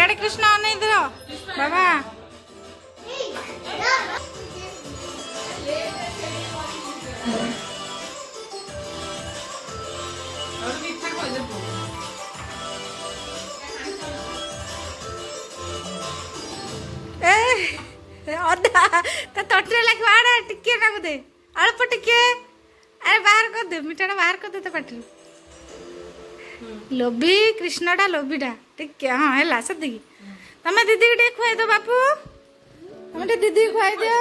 ఏడు కృష్ణ ఉన్నాయి ఇద్దరు బాబా ଅଧା ତା ତଟିରେ ଆଡ଼େ ଟିକେ ତାକୁ ଦେ ଅଳ୍ପ ଟିକେ ଆରେ ବାହାର କରିଦେ ମିଠାଟା ବାହାର କରିଦେ ତା ପାଟିରୁ ଲୋଭି କୃଷ୍ଣଟା ଲୋଭିଟା ଟିକେ ହଁ ହେଲା ସେତିକି ତମେ ଦିଦିକି ଟିକେ ଖୁଆଇଦିଅ ବାପୁ ତମେ ଟିକେ ଦିଦିକି ଖୁଆଇଦିଅ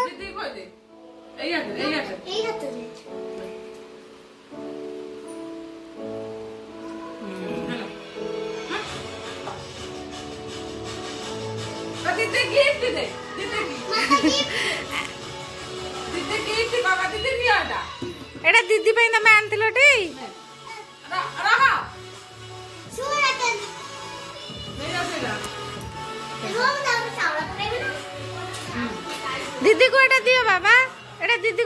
ଏଇଟା ଦିଦି ପାଇଁ ତମେ ଆଣିଥିଲ ଟି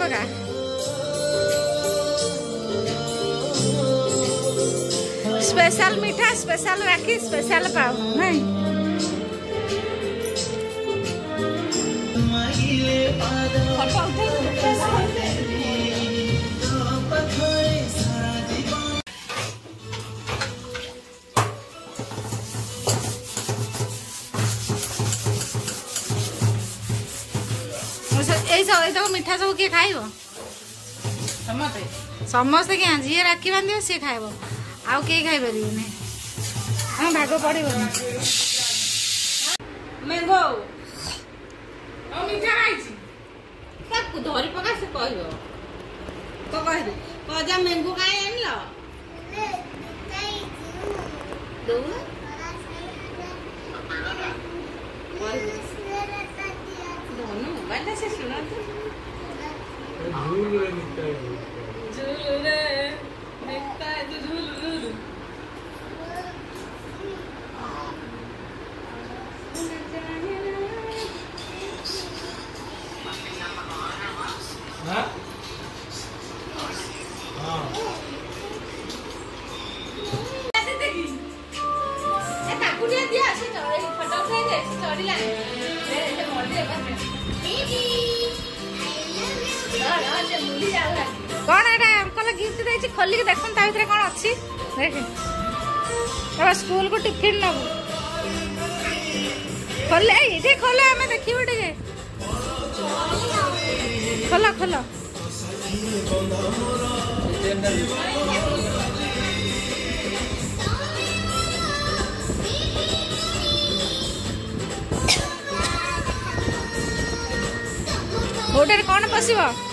बघा स्पेशल मिठा स्पेशल राखी स्पेशल पाव नाही पाव এই সব এই সব মিঠা সব কিয়ে খাইব সমস্তে সমস্তে কে যিয়ে রাখি বাঁধিব সে খাইব আউ কে খাই পারিবনি ଆମ ଭାଗ ପଡ଼ିବନି ମ୍ୟାଙ୍ଗୋ ଆଉ ମିଠା ଖାଇଛି ତାକୁ ଧରି ପକା ସେ କହିବ ତ କହିବୁ କଜା ମ୍ୟାଙ୍ଗୋ କାହିଁ ଆଣିଲ ଦଉ କହିବୁ ಮೊಬೈಲ್ನ ಶುರು ಅಂತ ಜೂಲುರೆ କ'ଣ ଏଇଟା ଅଙ୍କଲ ଗିଫ୍ଟ ଦେଇଛି ଖୋଲିକି ଦେଖନ୍ତୁ ତା ଭିତରେ କ'ଣ ଅଛି ଦେଖେ ଏବା ସ୍କୁଲକୁ ଟିଫିନ୍ ନେବୁ ଖୋଲେ ଏଇଠି ଖୋଲେ ଆମେ ଦେଖିବୁ ଟିକେ ଖୋଲ ଖୋଲ ওটার কোণ পশিব